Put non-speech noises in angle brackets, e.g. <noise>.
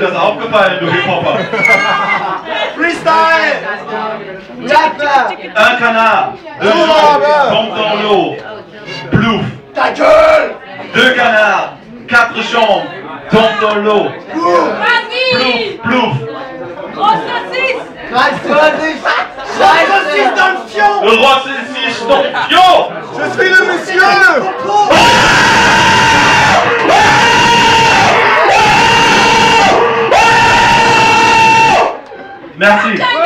dir das aufgefallen, du Hip-Hopper? <laughs> Freestyle! Un canard, deux Oh, jours, tombe dans l'eau. Plouf. Ta gueule! Deux canards, quatre chambres, tombe dans l'eau. Vas-y! Plouf, plouf. Grosse saucisse Saucisse dans le fion Le roi Celsius tombe. Yo Je suis le monsieur Merci.